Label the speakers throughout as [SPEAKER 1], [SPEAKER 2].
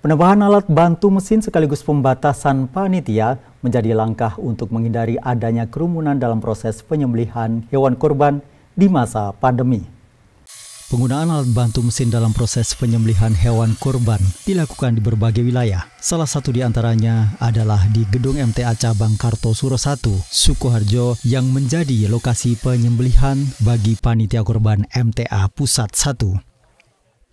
[SPEAKER 1] Penambahan alat bantu mesin sekaligus pembatasan panitia menjadi langkah untuk menghindari adanya kerumunan dalam proses penyembelihan hewan kurban di masa pandemi. Penggunaan alat bantu mesin dalam proses penyembelihan hewan kurban dilakukan di berbagai wilayah. Salah satu di antaranya adalah di Gedung MTA Cabang Kartosuro 1, Sukoharjo yang menjadi lokasi penyembelihan bagi panitia kurban MTA Pusat 1.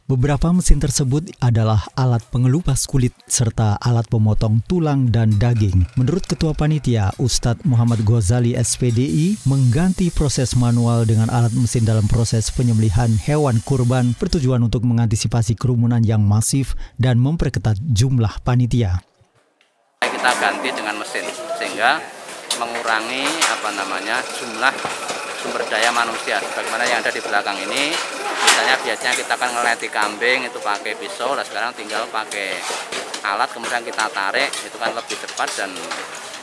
[SPEAKER 1] Beberapa mesin tersebut adalah alat pengelupas kulit serta alat pemotong tulang dan daging. Menurut Ketua Panitia, Ustadz Muhammad Ghazali SPDI mengganti proses manual dengan alat mesin dalam proses penyembelihan hewan kurban bertujuan untuk mengantisipasi kerumunan yang masif dan memperketat jumlah panitia.
[SPEAKER 2] Kita ganti dengan mesin sehingga mengurangi apa namanya jumlah sumber daya manusia sebagaimana yang ada di belakang ini misalnya biasanya kita akan ngeleti kambing itu pakai pisau lah sekarang tinggal pakai alat kemudian kita tarik itu kan lebih cepat dan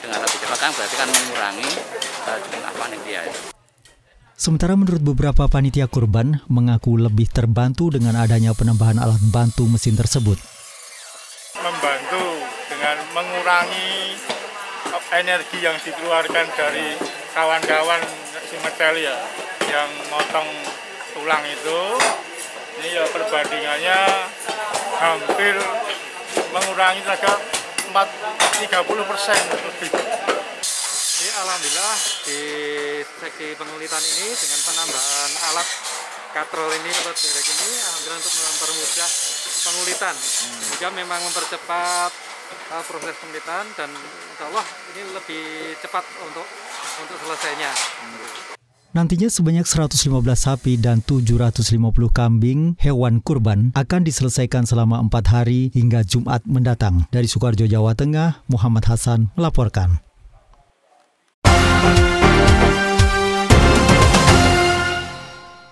[SPEAKER 2] dengan lebih cepat kan berarti kan mengurangi uh, jumlah panitia
[SPEAKER 1] Sementara menurut beberapa panitia kurban mengaku lebih terbantu dengan adanya penambahan alat bantu mesin tersebut.
[SPEAKER 3] Membantu dengan mengurangi energi yang dikeluarkan dari kawan-kawan simetel ya yang motong tulang itu ini ya perbandingannya hampir mengurangi tenaga 30 persen lebih.
[SPEAKER 4] Ini alhamdulillah di seksi pengulitan ini dengan penambahan alat katrol ini atau derek ini alhamdulillah untuk mempermudah pengulitan hmm. juga memang mempercepat uh, proses pengulitan dan insya Allah ini lebih cepat untuk untuk selesainya.
[SPEAKER 1] Nantinya sebanyak 115 sapi dan 750 kambing hewan kurban akan diselesaikan selama empat hari hingga Jumat mendatang. Dari Sukoharjo, Jawa Tengah, Muhammad Hasan melaporkan.